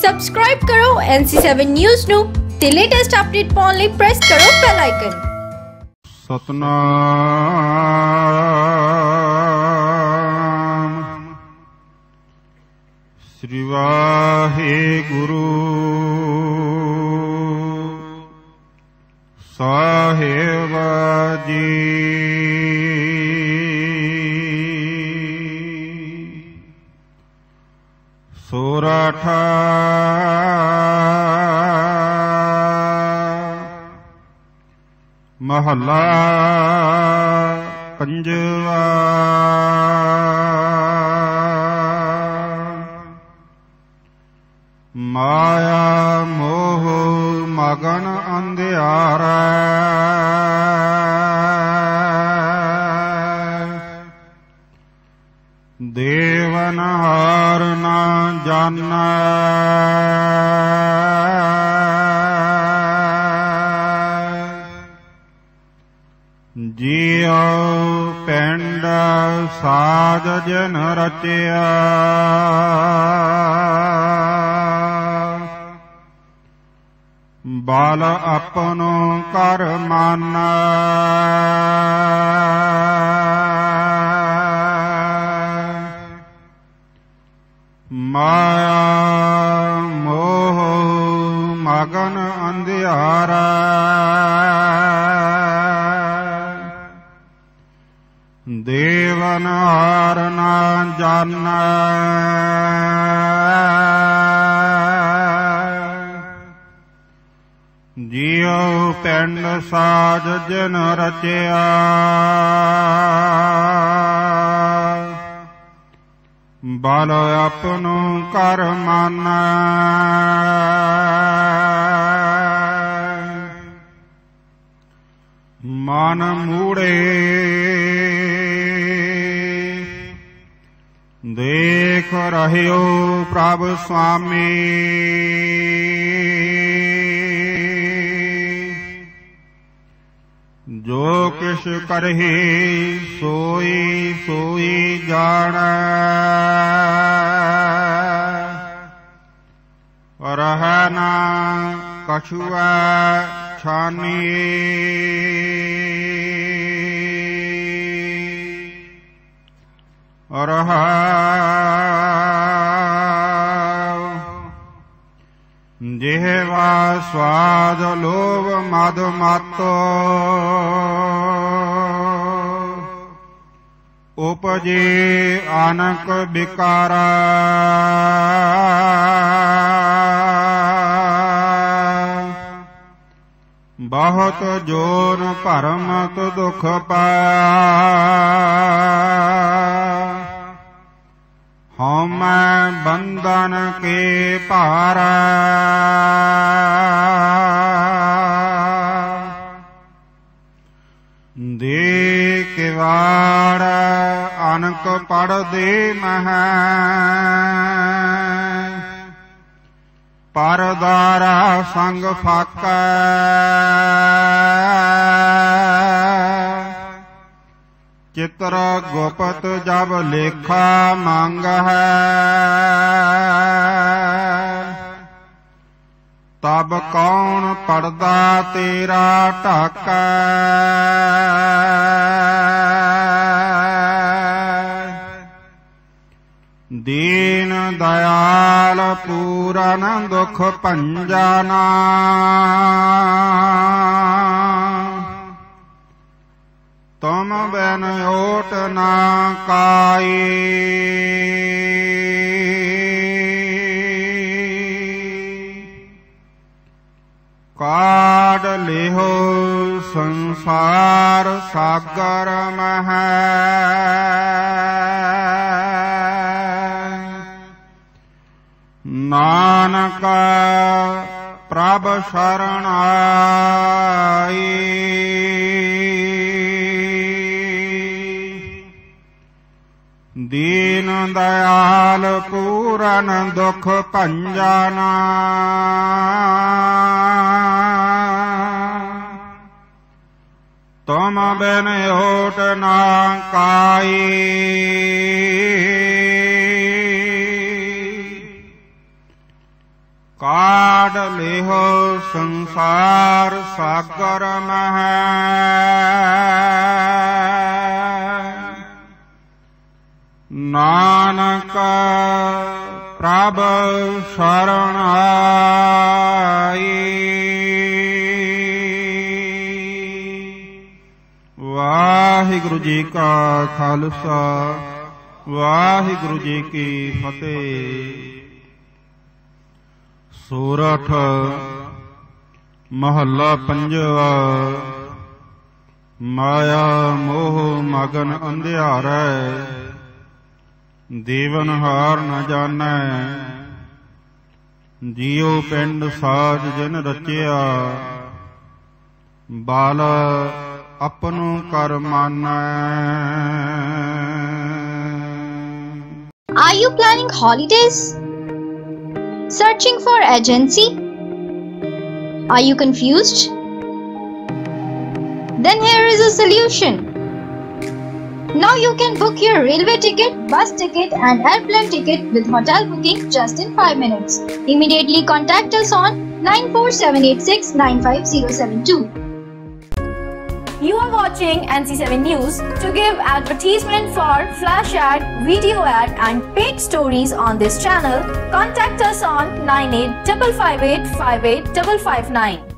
Subscribe ਕਰੋ NC7 news ਨੂੰ ਤੇ ਲੇਟੈਸਟ ਅਪਡੇਟ ਪਾਉਣ ਲਈ ਪ੍ਰੈਸ ਕਰੋ ਬੈਲ ਆਈਕਨ ਸਤਨਾਮ ਸ੍ਰੀ ਵਾਹਿਗੁਰੂ ਸਾਹਿਬ ਸੋਰਠ ਮਹੱਲਾ ਪੰਜਵਾ। ਮਾਇਆ ਮੋਹ ਮਗਨ ਅੰਧਿਆਰਾ। ਦੇਵਨ ਹਾਰ ਨਾ ਜਾਣੈ ਜੀਉ ਪਿੰਡ ਸਾਜ ਜਨ ਰਚਿਆ। ਬਾਲ ਆਪਣੋ ਕਰ ਮਾਨੈ। ਮਾਇਆ ਮੋਹ ਮਗਨ ਅੰਧਿਆਰਾ। ਦੇਵਨ ਹਾਰ ਨਾ ਜਾਣੈ। ਜੀਉ ਪਿੰਡ ਸਾਜ ਜਨ ਰਚਿਆ। ਬਲ ਆਪਨੋ ਕਰ ਮਨ। ਮਨ ਮੂੜੇ ਦੇਖ ਰਹਿਓ ਪ੍ਰਭ ਸੁਆਮੀ। ਜੋ ਕਿਛ ਕਰਹਿ ਸੋਈ ਸੋਈ ਜਾਣੈ। ਰਹਨਾ ਕਛੁਆ ਛਾਨੀ। ਰਹਾਉ ਸਵਾਦ ਲੋਭ ਮਦ ਮਤੋ ਉਪਜੇ ਅਨਕ ਵਿਕਾਰਾ ਬਹੁਤ ਜ਼ੋਰ ਭਰਮ ਭਰਮਤ ਦੁਖ ਪਾਇਆ ਹਉਮੈ ਬੰਧਨ ਕੇ ਭਾਰਾ ਕਿਵਾੜ ਅਨਕ ਪੜਦੇ ਮਹੈ। ਪਰਦਾਰਾ ਸੰਗ ਫਾਕੈ। ਚਿਤਰ ਗੁਪਤ ਜਬ ਲੇਖਾ ਮੰਗ ਹੈ। ਤਬ ਕੌਣ ਪੜਦਾ ਤੇਰਾ ਢਾਕੈ। ਦੀਨ ਦਇਆਲ ਪੂਰਨ ਦੁਖ ਭੰਜਨਾ ਤੁਮ ਬੈਨ ਓਟ ਨਾ ਕਾਈ। ਕਾੜ ਲਿਹੋ ਸੰਸਾਰ ਸਾਗਰ ਮਹੈ। ਨਾਨਕ ਪ੍ਰਭ ਸ਼ਰਨ ਆਈ। ਦੀਨ ਦਇਆਲ ਪੂਰਨ ਦੁਖ ਭੰਜਨਾ। ਤੁਮ ਬਿਨ ਓਟ ਨਾ ਕਾਈ। ਕਾੜ ਸੰਸਾਰ ਸਾਗਰ ਮਹਿ ਨਾਨਕ ਪ੍ਰਭ ਸ਼ਰਣ ਆਈ। ਵਾਹਿਗੁਰੂ ਜੀ ਕਾ ਖਾਲਸਾ, ਵਾਹਿਗੁਰੂ ਜੀ ਕੀ ਫਤਿਹ। ਸੂਰਠ ਮਹੱਲਾ ਪੰਜਵਾ। ਮਾਇਆ, ਮੋਹ, ਮਗਨ ਅੰਧਿਆਰੈ। ਦੇਵਨ ਹਾਰ ਨ ਜਾਣੈ। ਜੀਉ ਪਿੰਡ ਸਾਜ ਜਿਨ ਰਚਿਆ। ਬਾਲ ਆਪਨੂ ਕਰ ਮਾਨੈ। Are you planning holidays? Searching for agency? Are you confused? Then here is a solution. Now you can book your railway ticket, bus ticket and airplane ticket with hotel booking just in 5 minutes. Immediately contact us on 94786 95072. You are watching NC7 News. To give advertisement for flash ad, video ad, and paid stories on this channel, contact us on 98 558 58559.